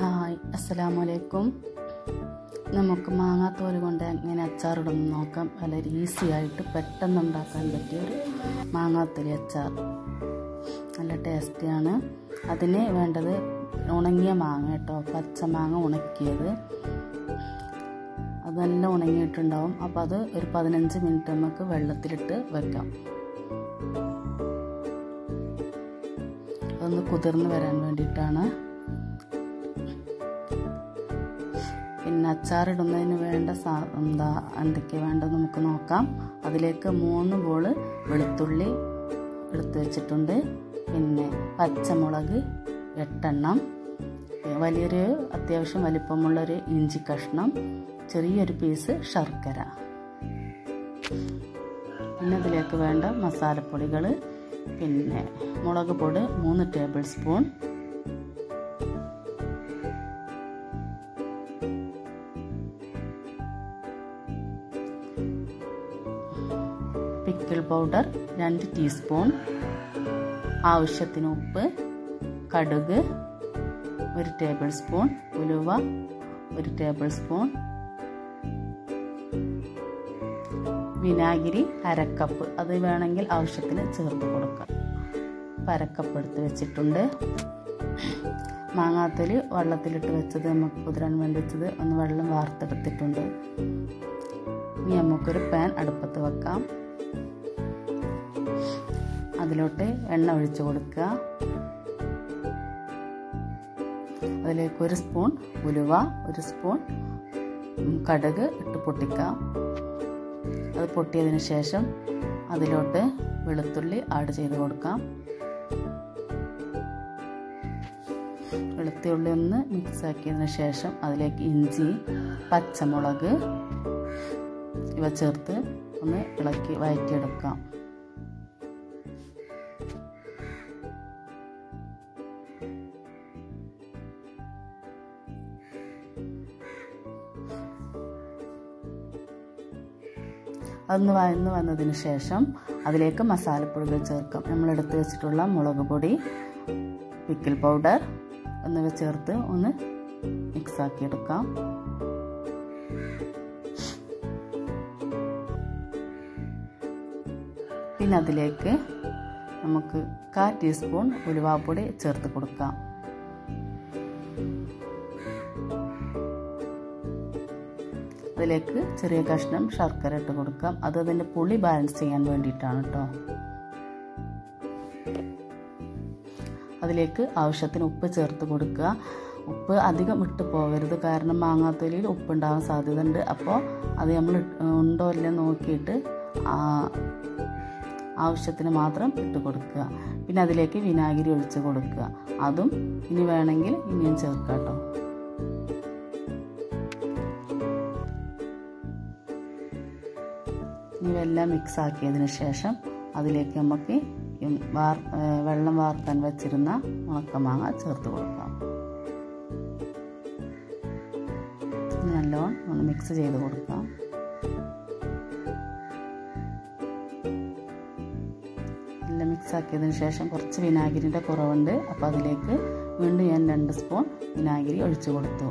Hi അസ്സലാമു അലൈക്കും നമുക്ക് മാങ്ങാത്തോൽ കൊണ്ട് എങ്ങനെ അച്ചാറിടുന്നു നോക്കാം. വളരെ ഈസി ആയിട്ട് പെട്ടെന്ന് ഉണ്ടാക്കാൻ പറ്റിയ ഒരു മാങ്ങാത്തൊലി അച്ചാർ. നല്ല ടേസ്റ്റിയാണ് അതിന് വേണ്ടത് ഉണങ്ങിയ മാങ്ങ കേട്ടോ. പച്ച മാങ്ങ ഉണക്കിയത്. അതെല്ലാം ഉണങ്ങിയിട്ടുണ്ടാവും. അപ്പോൾ അത് ഒരു പതിനഞ്ച് മിനിറ്റ് നമുക്ക് വെള്ളത്തിലിട്ട് വെക്കാം. അതൊന്ന് കുതിർന്ന് വരാൻ വേണ്ടിയിട്ടാണ്. പിന്നെ അച്ചാറിടുന്നതിന് വേണ്ട സാ എന്താ എന്തൊക്കെ വേണ്ടത് നമുക്ക് നോക്കാം. അതിലേക്ക് മൂന്ന് ബോൾ വെളുത്തുള്ളി എടുത്ത് വെച്ചിട്ടുണ്ട്. പിന്നെ പച്ചമുളക് എട്ടെണ്ണം. വലിയൊരു അത്യാവശ്യം വലിപ്പമുള്ളൊരു ഇഞ്ചി കഷ്ണം. ചെറിയൊരു പീസ് ശർക്കര. പിന്നെ അതിലേക്ക് വേണ്ട മസാലപ്പൊടികൾ പിന്നെ മുളക് പൊടി മൂന്ന് ടേബിൾ സ്പൂൺ പിക്കിൾ പൗഡർ രണ്ട് ടീസ്പൂൺ. ആവശ്യത്തിന് ഉപ്പ് കടുക് ഒരു ടേബിൾ സ്പൂൺ ഉലുവ ഒരു ടേബിൾ സ്പൂൺ. വിനാഗിരി അരക്കപ്പ് അത് വേണമെങ്കിൽ ആവശ്യത്തിന് ചേർത്ത് കൊടുക്കാം. അരക്കപ്പ് എടുത്ത് വെച്ചിട്ടുണ്ട്. മാങ്ങാത്തൊലി വെള്ളത്തിലിട്ട് വെച്ചത് നമുക്ക് കുതിരാൻ വേണ്ടി വെച്ചത് ഒന്ന് വെള്ളം വാർത്തെടുത്തിട്ടുണ്ട്. ഇനി നമുക്കൊരു പാൻ അടുപ്പത്ത് വെക്കാം. അതിലോട്ട് എണ്ണ ഒഴിച്ചു കൊടുക്കുക. അതിലേക്ക് ഒരു സ്പൂൺ ഉലുവ ഒരു സ്പൂൺ കടുക് ഇട്ട് പൊട്ടിക്കുക. അത് പൊട്ടിയതിന് ശേഷം അതിലോട്ട് വെളുത്തുള്ളി ആഡ് ചെയ്ത് കൊടുക്കാം. വെളുത്തുള്ളി ഒന്ന് മിക്സ് ആക്കിയതിന് ശേഷം അതിലേക്ക് ഇഞ്ചി പച്ചമുളക് ഇവ ചേർത്ത് ഒന്ന് ഇളക്കി വഴറ്റിയെടുക്കാം. അതൊന്ന് വഴന്ന് വന്നതിന് ശേഷം അതിലേക്ക് മസാലപ്പൊടികൾ ചേർക്കാം. നമ്മൾ എടുത്തു വെച്ചിട്ടുള്ള മുളക് പൊടി പിക്കിൾ പൗഡർ എന്നിവ ചേർത്ത് ഒന്ന് മിക്സ് പിന്നെ അതിലേക്ക് നമുക്ക് കാ ടീസ്പൂൺ ഉലുവാപ്പൊടി ചേർത്ത് കൊടുക്കാം. അതിലേക്ക് ചെറിയ കഷ്ണം ശർക്കര ഇട്ട് കൊടുക്കാം. അത് അതിന്റെ പുളി ബാലൻസ് ചെയ്യാൻ വേണ്ടിയിട്ടാണ് കേട്ടോ അതിലേക്ക് ആവശ്യത്തിന് ഉപ്പ് ചേർത്ത് കൊടുക്കുക. ഉപ്പ് അധികം ഇട്ട് പോകരുത്. കാരണം മാങ്ങാത്തൊലിയിൽ ഉപ്പുണ്ടാവാൻ സാധ്യത ഉണ്ട് അപ്പോൾ അത് നമ്മൾ ഉണ്ടോ ഇല്ല നോക്കിയിട്ട് ആവശ്യത്തിന് മാത്രം ഇട്ട് കൊടുക്കുക. പിന്നെ അതിലേക്ക് വിനാഗിരി ഒഴിച്ച് കൊടുക്കുക. അതും ഇനി വേണമെങ്കിൽ ഇനിയും ചേർക്കാം കേട്ടോ. ഇവയെല്ലാം മിക്സ് ആക്കിയതിന് ശേഷം അതിലേക്ക് നമുക്ക് വെള്ളം വാർത്താൻ വെച്ചിരുന്ന ഉണക്കമാങ്ങ ചേർത്ത് കൊടുക്കാം. നല്ലോണം ഒന്ന് മിക്സ് ചെയ്ത് കൊടുക്കാം. മിക്സ് ആക്കിയതിന് ശേഷം കുറച്ച് വിനാഗിരിന്റെ കുറവുണ്ട്. അപ്പോൾ അതിലേക്ക് വീണ്ടും ഞാൻ രണ്ട് സ്പൂൺ വിനാഗിരി ഒഴിച്ചു കൊടുത്തു.